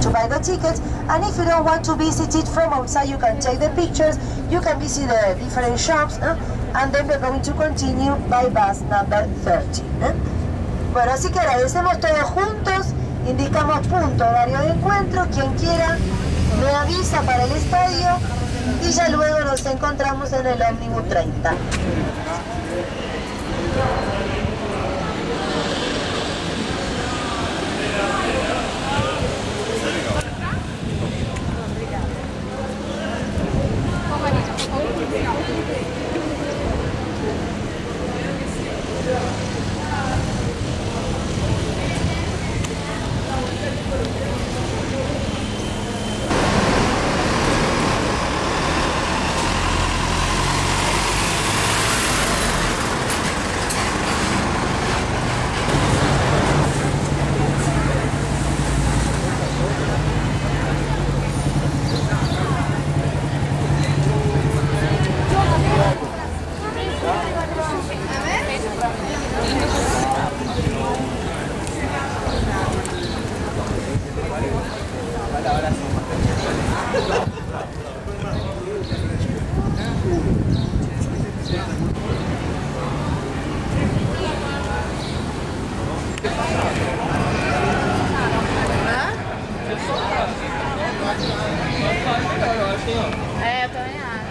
to buy the tickets. And if you don't want to visit it from outside, you can take the pictures, you can visit the different shops, ¿eh? and then we're going to continue by bus number 30. ¿eh? Bueno, así que agradecemos todos juntos, indicamos punto, horario de encuentro, quien quiera me avisa para el estadio y ya luego nos encontramos en el ómnibus 30. ó. É, eu também acho.